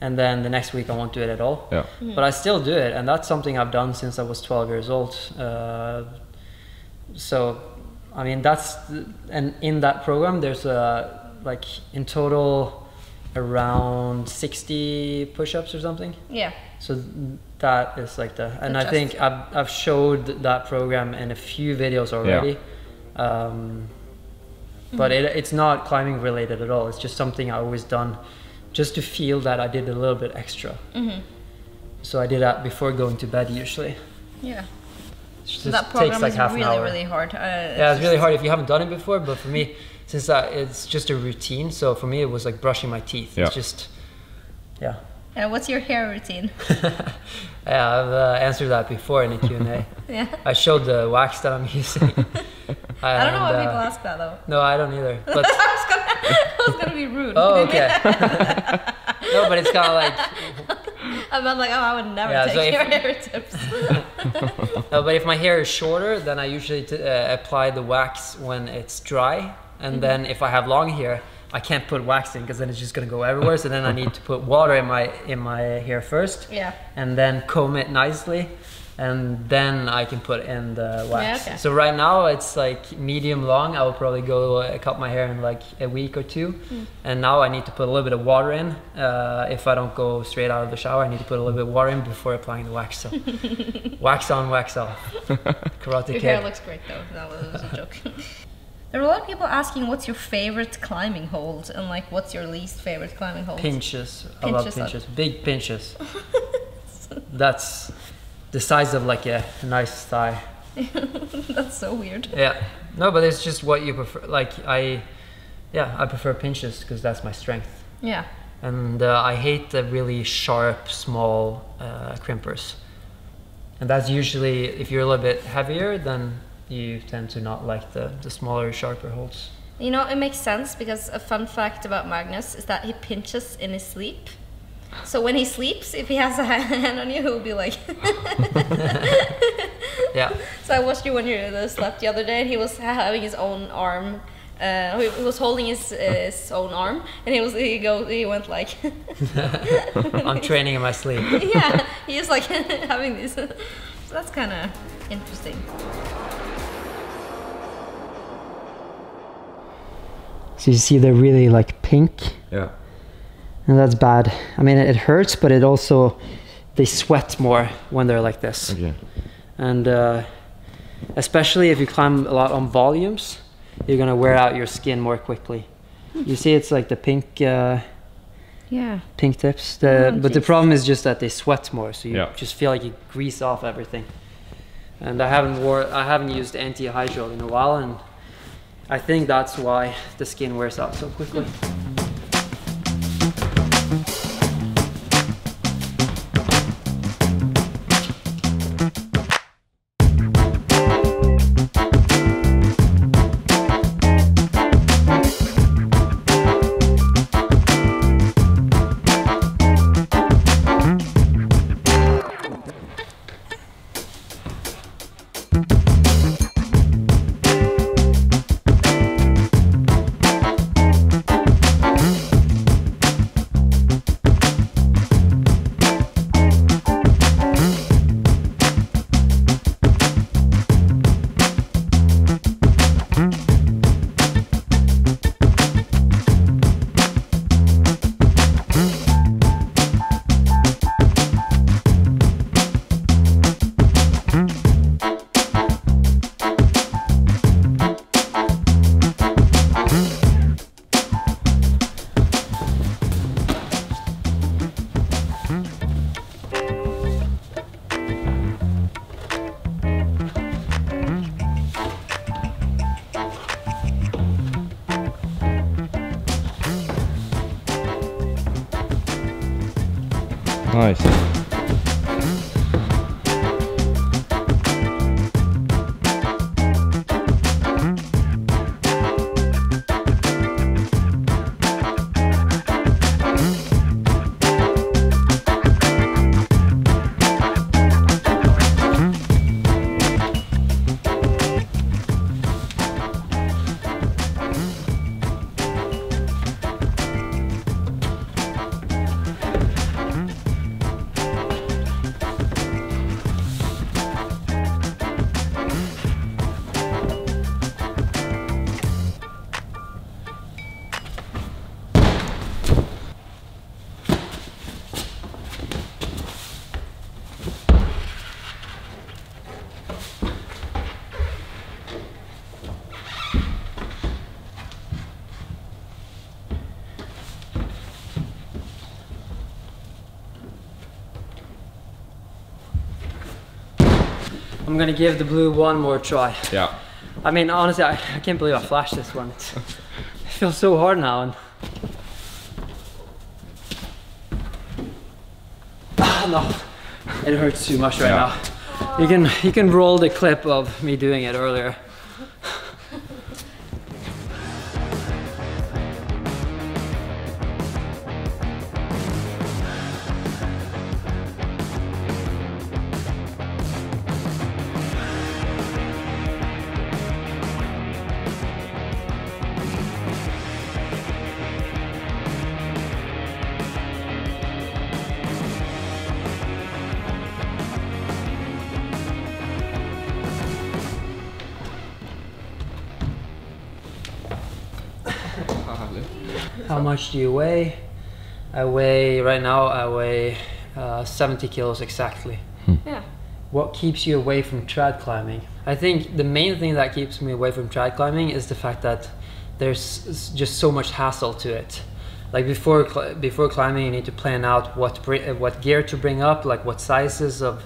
and then the next week I won't do it at all. Yeah. But I still do it, and that's something I've done since I was 12 years old. Uh, so, I mean, that's and in that program there's a like in total around 60 push-ups or something. Yeah, So that is like the, and I think I've, I've showed that program in a few videos already. Um, but it, it's not climbing related at all. It's just something I always done just to feel that I did a little bit extra. So I did that before going to bed usually. yeah. It just So that program takes like is half really really hard. Uh, yeah, it's really hard if you haven't done it before. But for me, since I, it's just a routine, so for me it was like brushing my teeth. Yeah. It's just, yeah. And what's your hair routine? [LAUGHS] Yeah, I've uh, answered that before in a Q&A. [LAUGHS] yeah. I showed the wax that I'm [LAUGHS] using. I don't know why And, people uh, ask that though. No, I don't either. But I was gonna, I was gonna be rude. oh, okay. no, but it's kind of like I'm like, oh, I would never Yeah, take so if- your hair tips. no, but if my hair is shorter, then I usually t- uh, apply the wax when it's dry, and then if I have long hair, I can't put wax in because then it's just gonna go everywhere. So then I need to put water in my in my hair first, yeah. and then comb it nicely, and then I can put in the wax. okay. So right now it's like medium long. I will probably go uh, cut my hair in like a week or two, and now I need to put a little bit of water in. Uh, if I don't go straight out of the shower, I need to put a little bit of water in before applying the wax. So [LAUGHS] wax on, wax off. [LAUGHS] Karate Your Kid. hair looks great though. That was a joke. [LAUGHS] There are a lot of people asking what's your favorite climbing hold and like what's your least favorite climbing hold. pinches. I love Pinches pinches. Big pinches. [LAUGHS] That's the size of like a nice thigh. [LAUGHS] That's so weird. Yeah. No, but it's just what you prefer. Like I, yeah, I prefer pinches because that's my strength. Yeah. And uh, I hate the really sharp, small uh, crimpers. And that's usually if you're a little bit heavier, then you tend to not like the, the smaller, sharper holds. You know, it makes sense because a fun fact about Magnus is that he pinches in his sleep. So when he sleeps, if he has a [LAUGHS] hand on you, he'll be like. [LAUGHS] Yeah. so I watched you when you uh, slept the other day, and he was having his own arm. Uh, he he was holding his, uh, his own arm, and he was he go he went like. [LAUGHS] I'm training in my sleep. yeah, he is like having this. So that's kind of interesting. So you see they're really like pink. Yeah. And that's bad. I mean, it hurts, but it also they sweat more when they're like this. Okay. And uh, especially if you climb a lot on volumes, you're gonna wear out your skin more quickly. You see, it's like the pink, uh, Yeah. pink tips. The, Oh, but the problem is just that they sweat more, so you Yeah. just feel like you grease off everything. And I haven't wore, I haven't used Antihydral in a while, and I think that's why the skin wears out so quickly. I'm gonna give the blue one more try. Yeah. I mean, honestly, I, I can't believe I flashed this one. It's, it feels so hard now. And Ah, no, it hurts too much right Yeah. now. You can you can roll the clip of me doing it earlier. Much do you weigh? I weigh right now. I weigh uh, 70 kilos exactly. Yeah. What keeps you away from trad climbing? I think the main thing that keeps me away from trad climbing is the fact that there's just so much hassle to it. Like before, cl- before climbing, you need to plan out what bri- what gear to bring up, like what sizes of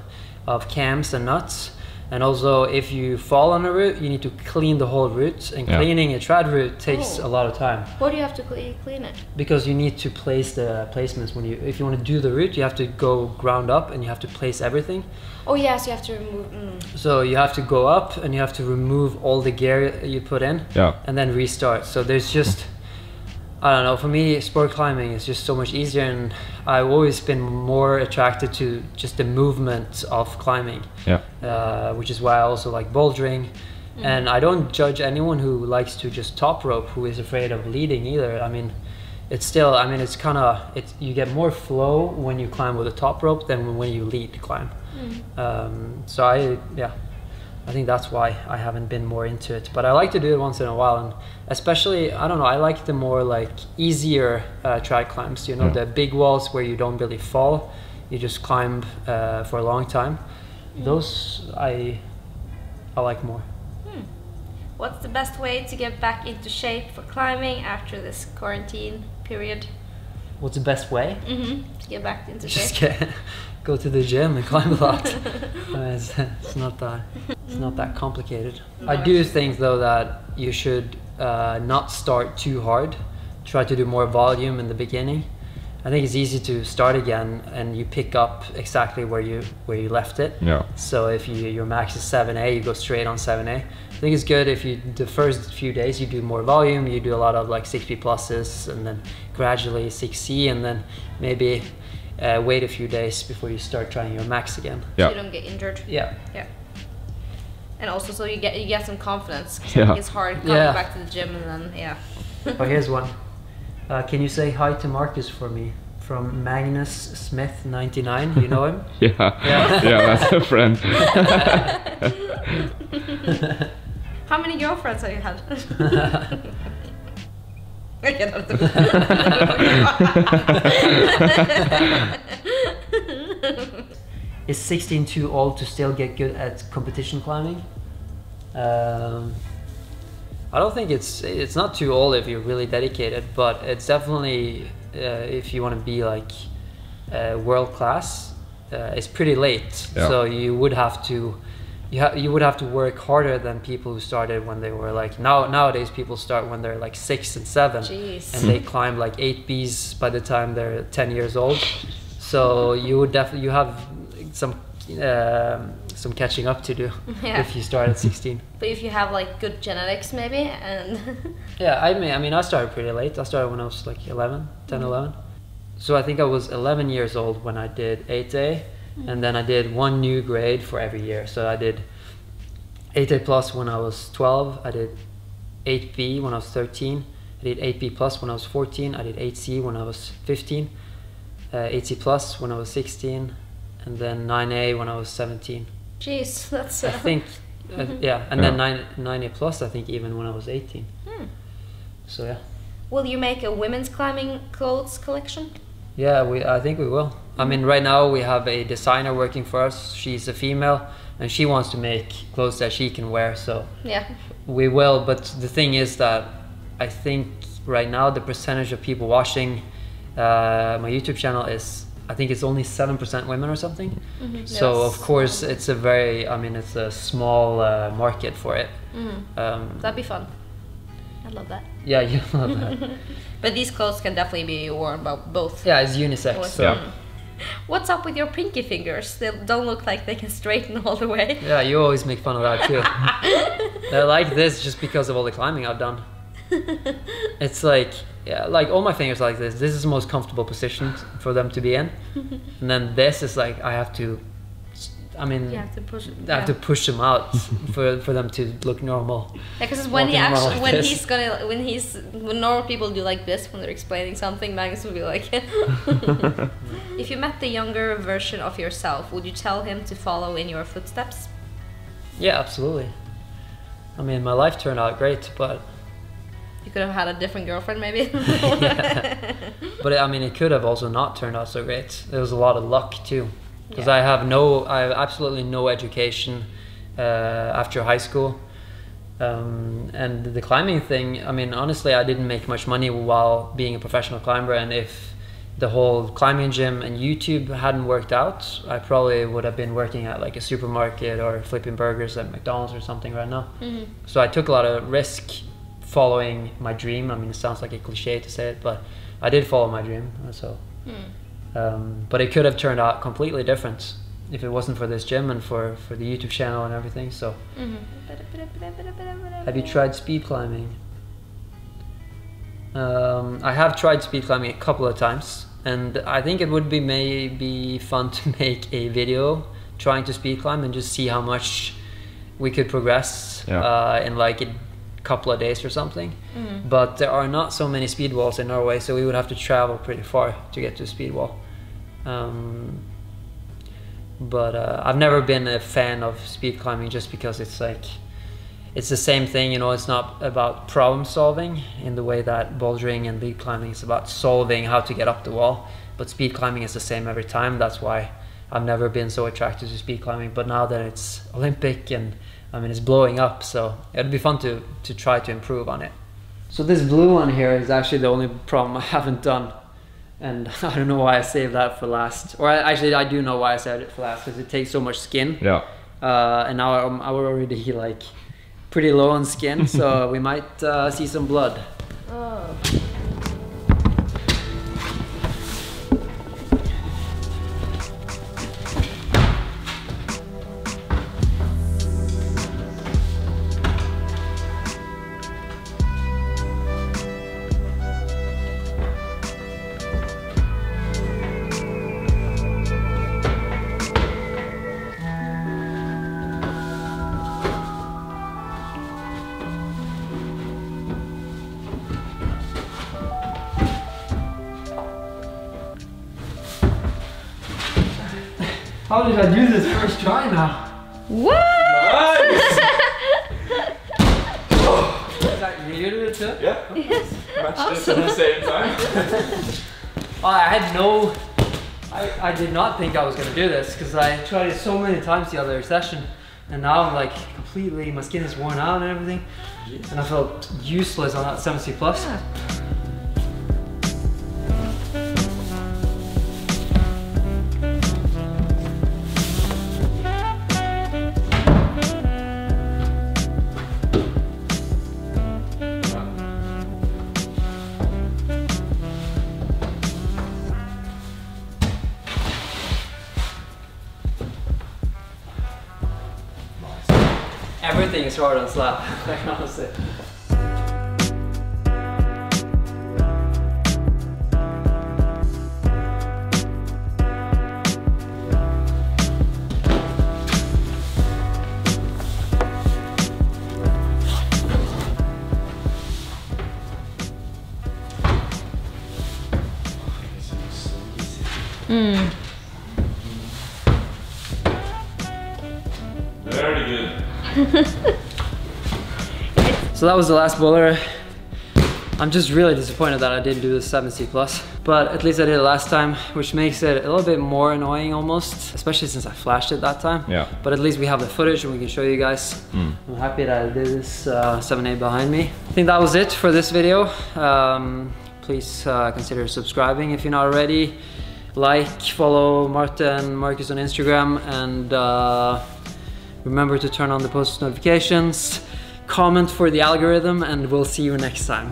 of cams and nuts, and also if you fall on a route, you need to clean the whole route. And Yeah. cleaning a trad route takes Oh. a lot of time What do you have to clean it? because you need to place the placements when you if you want to do the route, you have to go ground up and you have to place everything. Oh yes, you have to remove. Mm. So you have to go up and you have to remove all the gear you put in Yeah. and then restart. So there's just I don't know. For me, sport climbing is just so much easier, and I've always been more attracted to just the movement of climbing, Yeah. uh, which is why I also like bouldering. And I don't judge anyone who likes to just top rope, who is afraid of leading either. I mean, it's still. I mean, it's kind of. It's you get more flow when you climb with a top rope than when you lead climb. Um, so I yeah. I think that's why I haven't been more into it. But I like to do it once in a while, and especially I don't know. I like the more like easier uh, trad climbs. You know, Yeah. the big walls where you don't really fall. You just climb uh, for a long time. Those I I like more. Hmm. What's the best way to get back into shape for climbing after this quarantine period? What's the best way? Mm-hmm. To get back into Just shape. get go to the gym and [LAUGHS] climb a lot. [LAUGHS] Uh, it's, it's not that it's not that complicated. I do think though that you should uh, not start too hard. Try to do more volume in the beginning. I think it's easy to start again and you pick up exactly where you where you left it. Yeah. So if you your max is 7A, you go straight on 7A. I think it's good if you the first few days you do more volume, you do a lot of like 6B pluses, and then gradually 6C, and then maybe uh, wait a few days before you start trying your max again. So Yeah. you don't get injured. Yeah. Yeah. And also, so you get you get some confidence. [LAUGHS] Yeah. It's hard coming Yeah. back to the gym and then yeah. [LAUGHS] Oh, here's one. [LAUGHS] Uh, can you say hi to Markus for me? From Magnus Smith 99. You know him? Yeah. Yeah. Yeah, that's a friend. How many girlfriends have you had? Okay, that's [LAUGHS] Is 16 too old to still get good at competition climbing? Um, I don't think it's it's not too old if you're really dedicated, but it's definitely uh, if you want to be like uh, world class, uh, it's pretty late. Yeah. So you would have to you ha- you would have to work harder than people who started when they were like now nowadays people start when they're like six and seven Jeez. and they climb like eight Bs by the time they're 10 years old. So you would definitely you have some um, some catching up to do [LAUGHS] Yeah. if you start at 16. But if you have like good genetics, maybe, and [LAUGHS] Yeah, I mean, I mean, I started pretty late. I started when I was like 11, 10, 11. So I think I was 11 years old when I did 8A, and then I did one new grade for every year. So I did 8A plus when I was 12. I did 8B when I was 13. I did 8B plus when I was 14. I did 8C when I was 15. Uh, 8C plus when I was 16, and then 9A when I was 17. jeez, that's. I Uh, think, uh, yeah, and Yeah. then 9 9A plus. I think even when I was 18. Hmm. So yeah. Will you make a women's climbing clothes collection? Yeah, we. I think we will. I mean, right now we have a designer working for us. She's a female, and she wants to make clothes that she can wear. So Yeah. we will. But the thing is that I think right now the percentage of people watching uh, my YouTube channel is. I think it's only seven percent women or something. So Yes. of course it's a very. I mean, it's a small uh, market for it. Um, That'd be fun. I love that. yeah, [LAUGHS] you love that. [LAUGHS] But these clothes can definitely be worn by both. Yeah, it's unisex. So Yeah. What's up with your pinky fingers? They don't look like they can straighten all the way. Yeah, you always make fun of that too. [LAUGHS] They're like this just because of all the climbing I've done. [LAUGHS] It's like, yeah, like all my fingers are like this. This is the most comfortable position for them to be in, [LAUGHS] and then this is like I have to. I mean, You have to push. I have to push them out [LAUGHS] for for them to look normal. because when he actually like when this. he's gonna when he's when normal people do like this when they're explaining something, Magnus will be like. [LAUGHS] if you met the younger version of yourself, would you tell him to follow in your footsteps? Yeah, absolutely. I mean, my life turned out great, but You could have had a different girlfriend, maybe. [LAUGHS] but I mean, it could have also not turned out so great. There was a lot of luck too, because Yeah. I have no, I have absolutely no education uh, after high school, um, and the climbing thing. I mean, honestly, I didn't make much money while being a professional climber, and if the whole climbing gym and YouTube hadn't worked out, I probably would have been working at like a supermarket or flipping burgers at McDonald's or something right now. So I took a lot of risk following my dream. I mean, it sounds like a cliche to say it, but I did follow my dream. So, um, but it could have turned out completely different if it wasn't for this gym and for for the YouTube channel and everything. So, have you tried speed climbing? Um, I have tried speed climbing a couple of times, and I think it would be maybe fun to [LAUGHS] make a video trying to speed climb and just see how much we could progress Yeah. uh, in like a couple of days or something. But there are not so many speed walls in Norway, so we would have to travel pretty far to get to a speed wall. Um, but uh, I've never been a fan of speed climbing just because it's like it's the same thing, you know. It's not about problem solving in the way that bouldering and lead climbing is about solving how to get up the wall. But speed climbing is the same every time. That's why I've never been so attracted to speed climbing. But now that it's Olympic and I mean it's blowing up, so it'd be fun to to try to improve on it. So this blue one here is actually the only problem [LAUGHS] I haven't done. And [LAUGHS] I don't know why I saved that for last. Or I, actually, I do know why I saved it for last because it takes so much skin. Yeah. Uh, and now I'm, I'm already [LAUGHS] like pretty low on skin, so we might uh, see some blood. Oh. How did I do this first try now? What? [LAUGHS] Is that you did it too? Yeah. Yes. Matched it at the same time. [LAUGHS] Oh, I had no. I, I did not think I was gonna do this because I tried it so many times the other session, and now I'm like completely. My skin is worn out and everything, and I felt useless on that 7C plus. Yeah. Is hard on So that was the last boulder. I'm just really disappointed that I didn't do the 7C plus, but at least I did it last time, which makes it a little bit more annoying almost, especially since I flashed it that time. Yeah. But at least we have the footage and we can show you guys. I'm happy that I did this uh, 7A behind me. I think that was it for this video. Um, please uh, consider subscribing if you're not already. Like, follow Marte and Markus on Instagram, and uh, remember to turn on the post notifications. Comment for the algorithm, and we'll see you next time.